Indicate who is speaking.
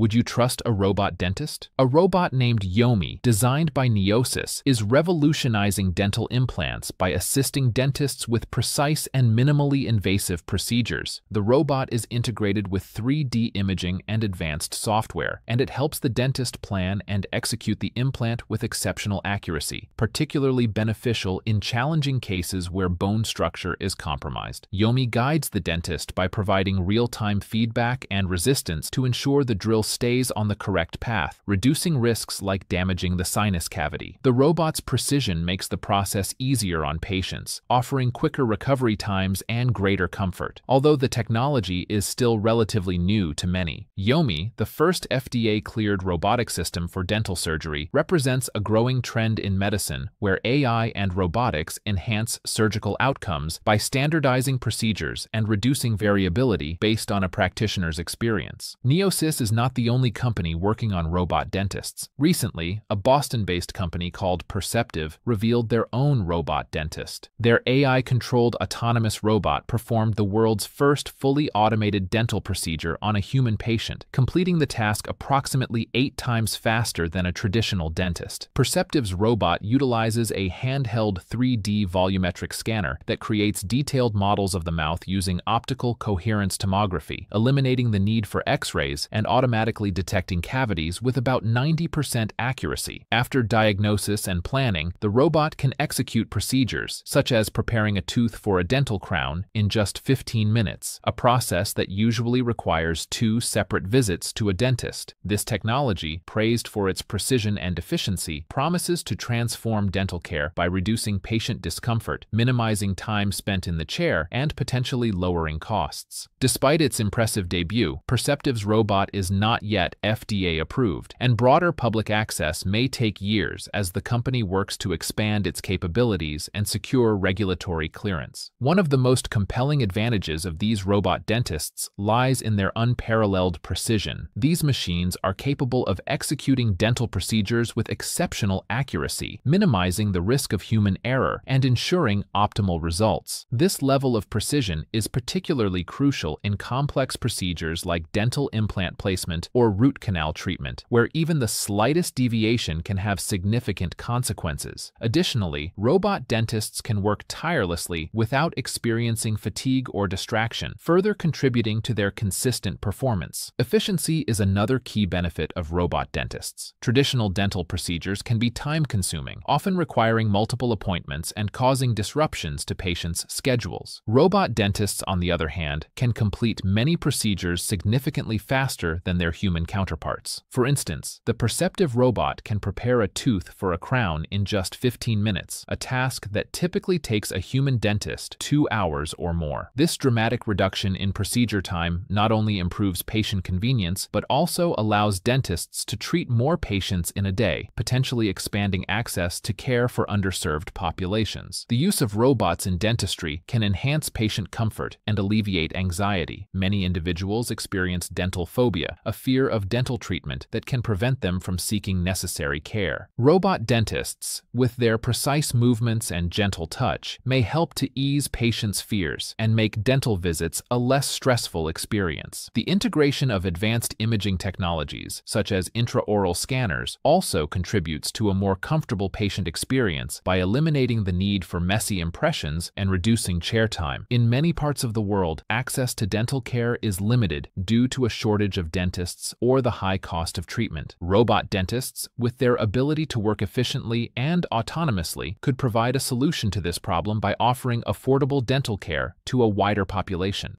Speaker 1: Would you trust a robot dentist? A robot named Yomi, designed by Neocis, is revolutionizing dental implants by assisting dentists with precise and minimally invasive procedures. The robot is integrated with 3D imaging and advanced software, and it helps the dentist plan and execute the implant with exceptional accuracy, particularly beneficial in challenging cases where bone structure is compromised. Yomi guides the dentist by providing real-time feedback and resistance to ensure the drill stays on the correct path, reducing risks like damaging the sinus cavity. The robot's precision makes the process easier on patients, offering quicker recovery times and greater comfort. Although the technology is still relatively new to many, Yomi, the first FDA-cleared robotic system for dental surgery, represents a growing trend in medicine where AI and robotics enhance surgical outcomes by standardizing procedures and reducing variability based on a practitioner's experience. Neocis is not the only company working on robot dentists. Recently, a Boston-based company called Perceptive revealed their own robot dentist. Their AI-controlled autonomous robot performed the world's first fully automated dental procedure on a human patient, completing the task approximately eight times faster than a traditional dentist. Perceptive's robot utilizes a handheld 3D volumetric scanner that creates detailed models of the mouth using optical coherence tomography, eliminating the need for x-rays and automatically detecting cavities with about 90% accuracy. After diagnosis and planning, the robot can execute procedures, such as preparing a tooth for a dental crown, in just 15 minutes, a process that usually requires two separate visits to a dentist. This technology, praised for its precision and efficiency, promises to transform dental care by reducing patient discomfort, minimizing time spent in the chair, and potentially lowering costs. Despite its impressive debut, Perceptive's robot is not yet FDA approved, and broader public access may take years as the company works to expand its capabilities and secure regulatory clearance. One of the most compelling advantages of these robot dentists lies in their unparalleled precision. These machines are capable of executing dental procedures with exceptional accuracy, minimizing the risk of human error and ensuring optimal results. This level of precision is particularly crucial in complex procedures like dental implant placement or root canal treatment, where even the slightest deviation can have significant consequences. Additionally, robot dentists can work tirelessly without experiencing fatigue or distraction, further contributing to their consistent performance. Efficiency is another key benefit of robot dentists. Traditional dental procedures can be time-consuming, often requiring multiple appointments and causing disruptions to patients' schedules. Robot dentists, on the other hand, can complete many procedures significantly faster than their human counterparts. For instance, the Perceptive robot can prepare a tooth for a crown in just 15 minutes, a task that typically takes a human dentist two hours or more. This dramatic reduction in procedure time not only improves patient convenience, but also allows dentists to treat more patients in a day, potentially expanding access to care for underserved populations. The use of robots in dentistry can enhance patient comfort and alleviate anxiety. Many individuals experience dental phobia, a fear of dental treatment that can prevent them from seeking necessary care. Robot dentists, with their precise movements and gentle touch, may help to ease patients' fears and make dental visits a less stressful experience. The integration of advanced imaging technologies, such as intraoral scanners, also contributes to a more comfortable patient experience by eliminating the need for messy impressions and reducing chair time. In many parts of the world, access to dental care is limited due to a shortage of dentists or the high cost of treatment. Robot dentists, with their ability to work efficiently and autonomously, could provide a solution to this problem by offering affordable dental care to a wider population.